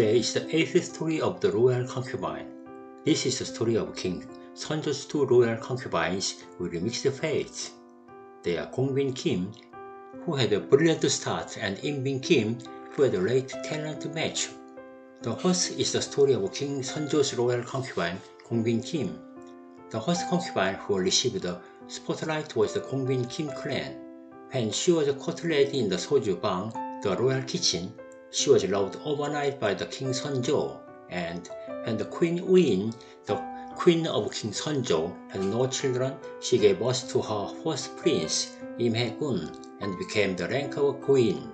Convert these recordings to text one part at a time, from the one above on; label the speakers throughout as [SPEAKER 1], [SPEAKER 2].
[SPEAKER 1] Today is the eighth story of the royal concubine. This is the story of King Seonjo's two royal concubines with mixed fates. They are Kongbin Kim, who had a brilliant start, and Inbin Kim, who had a late talent match. The horse is the story of King Seonjo's royal concubine, Kongbin Kim. The horse concubine who received the spotlight was the Kongbin Kim clan. When she was a court lady in the Soju Bang, the royal kitchen, she was loved overnight by the King Seonjo, and when the Queen Uin, the queen of King Seonjo, had no children, she gave birth to her first prince, Im Hae-gun, and became the rank of queen.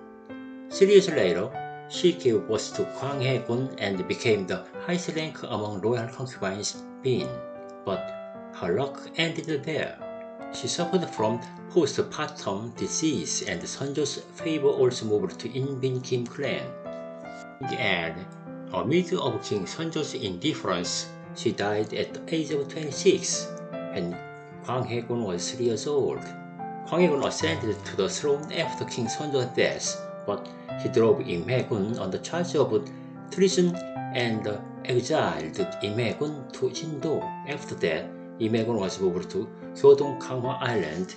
[SPEAKER 1] Three years later, she gave birth to Kwang Hae-gun and became the highest rank among royal concubines, Bin. But her luck ended there. She suffered from postpartum disease and Seonjo's favor also moved to Inbin Kim clan. In end, amid of King Seonjo's indifference, she died at the age of 26 when Kwang Hae-gun was 3 years old. Kwang Hae-gun ascended to the throne after King Seonjo's death, but he drove Im Hae-gun on the charge of treason and exiled Im Hae-gun to Jindo. After that, Im Hae-gun was moved to Kyodong Kanghwa Island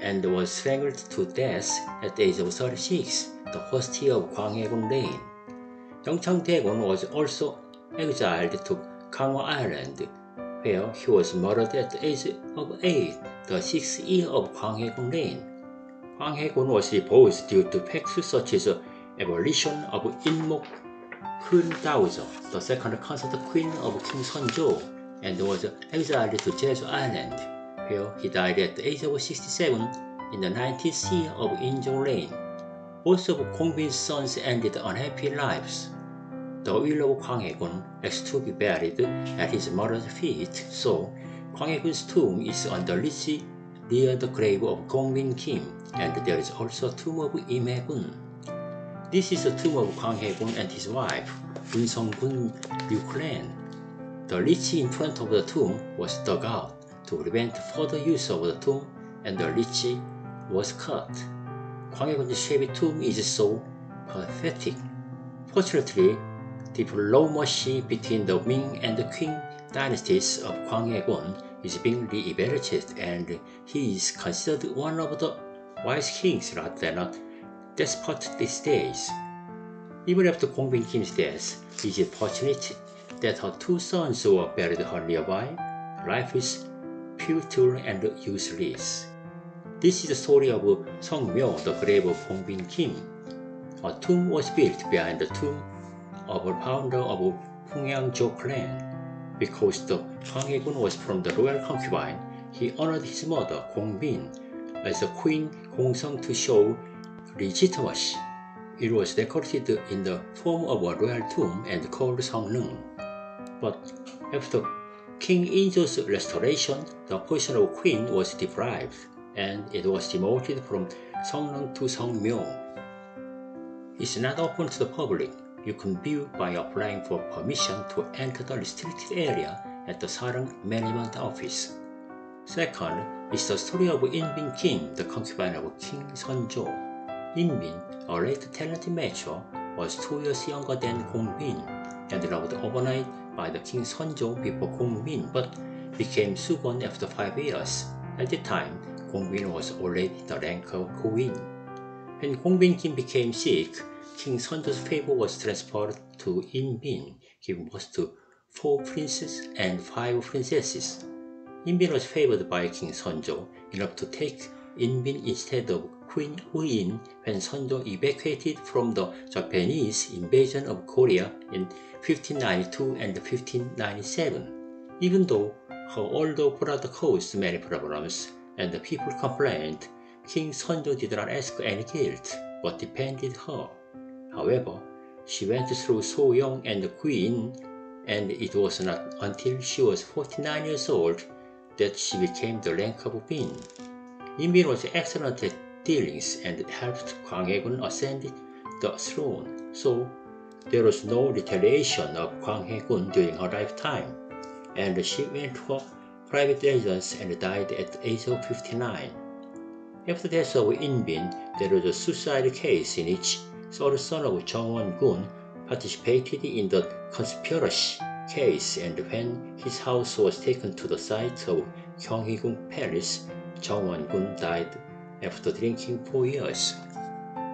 [SPEAKER 1] and was strangled to death at the age of 36, the first year of Kwang Hae-gun reign. Yeongchang Dae-gun was also exiled to Kanghwa Island, where he was murdered at the age of 8, the sixth year of Kwang Hae-gun reign. Kwang Hae-gun was deposed due to facts such as abolition of Inmok Kun Daozo, the second consort queen of King Sunjo, and was exiled to Jeju Island, where he died at the age of 67 in the 19th year of Injo reign. Both of Kongbin's sons ended unhappy lives. The will of Kwang Hae-gun is to be buried at his mother's feet, so Kwang Hae-gun's tomb is on the ridge near the grave of Kongbin Kim, and there is also a tomb of Im Hae-gun. This is the tomb of Kwang Hae-gun and his wife, Bun Sung-gun Liu clan. The ridge in front of the tomb was dug out to prevent further use of the tomb, and the ridge was cut. Kwang Hae-gun's shabby tomb is so pathetic. Fortunately, diplomacy between the Ming and the Qing dynasties of Kwang Hae-gun is being re-evaluated and he is considered one of the wise kings rather than a despot these days. Even after Kongbin Kim's death, is fortunate that her two sons were buried her nearby. Life is futile and useless. This is the story of Seongmyo, the grave of Kongbin Kim. A tomb was built behind the tomb of a founder of Hungyangjo clan. Because the Hae-gun was from the royal concubine, he honored his mother Kongbin as a queen Gongsung to show legitimacy. It was decorated in the form of a royal tomb and called Seongneung. But after King Injo's restoration, the position of queen was deprived, and it was demoted from Seongneung to Seongmyo. It's not open to the public. You can view by applying for permission to enter the restricted area at the Sareung Management Office. Second is the story of Inbin Kim, the concubine of King Seonjo. Inbin, a late talented mature, was two years younger than Kongbin and loved overnight by the King Seonjo before Kongbin, but became Sugon after five years. At the time, Kongbin was already the rank of queen. When Kongbin Kim became sick, King Seonjo's favor was transferred to Inbin, giving birth to four princes and five princesses. Inbin was favored by King Seonjo enough to take Inbin instead of Queen Uin when Seonjo evacuated from the Japanese invasion of Korea in 1592 and 1597. Even though her older brother caused many problems and the people complained, King Seonjo did not ask any guilt but defended her. However, she went through so young and the queen, and it was not until she was 49 years old that she became the rank of queen. Inbin was excellent at dealings and helped Kwang Hae-gun ascend the throne, so there was no retaliation of Kwang Hae-gun during her lifetime, and she went to private residence and died at the age of 59. After the death of Inbin, there was a suicide case in which third son of Jung Won-gun, participated in the conspiracy case and when his house was taken to the site of Gyeonghigung Palace, Jung Won-gun died after drinking for years.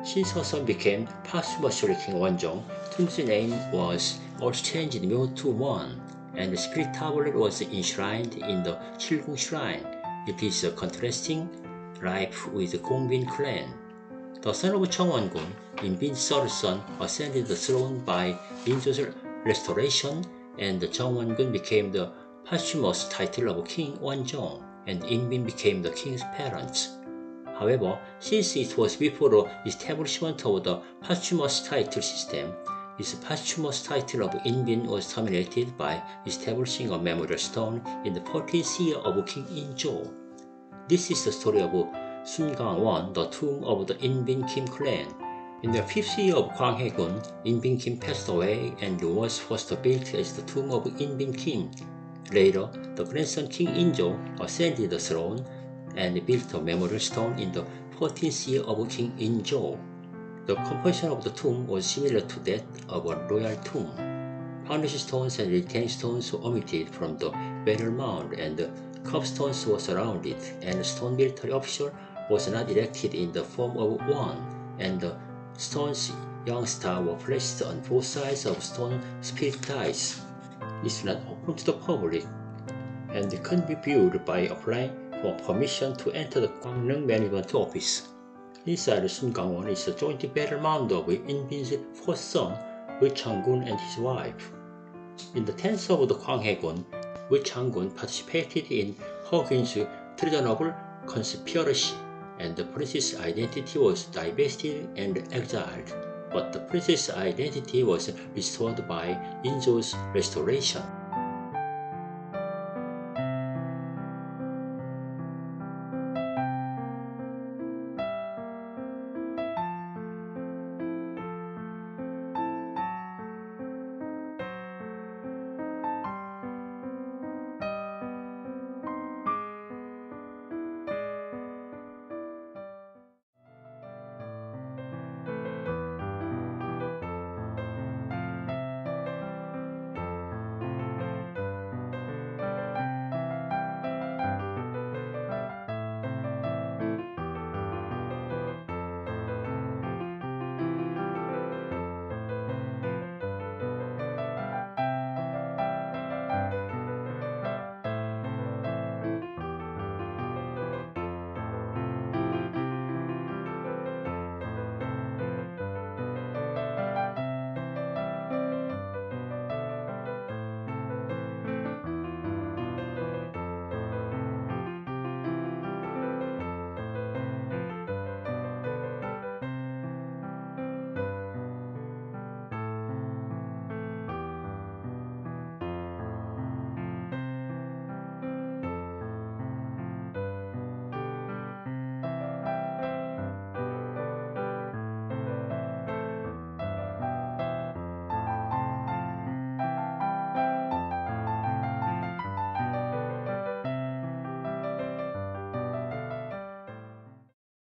[SPEAKER 1] Since her son became posthumously King Wonjong, Tomb's name was also changed Myo to Won, and the spirit tablet was enshrined in the Chilgung Shrine. It is a contrasting life with the Gongbin clan. The son of Chung Won-gun, Inbin's third son, ascended the throne by Injo's restoration, and Chung Won-gun became the posthumous title of King Wonjong, and Inbin became the king's parents. However, since it was before the establishment of the posthumous title system, this posthumous title of Inbin was terminated by establishing a memorial stone in the 14th year of King Injo. This is the story of Sun Gang-won, the tomb of the Inbin Kim clan. In the fifth year of Kwang Hae-gun, Inbin Kim passed away and was first built as the tomb of Inbin Kim. Later, the grandson King Injo ascended the throne and built a memorial stone in the 14th year of King Injo. The composition of the tomb was similar to that of a royal tomb. Foundation stones and retaining stones were omitted from the burial mound and the curbstones were surrounded and a stone military officer was not erected in the form of one and the stones young star were placed on both sides of stone spirit dice. It's not open to the public and can be viewed by applying for permission to enter the Gwangneung Management Office. Inside Sun Gangwon is a joint burial mound of Inbin's first son, Wei Chang-gun and his wife. In the 10th of the Kwanghae-gun, Wei Chang-gun participated in Heo Gyun's treasonable conspiracy, and the prince's identity was divested and exiled, but the prince's identity was restored by Injo's restoration.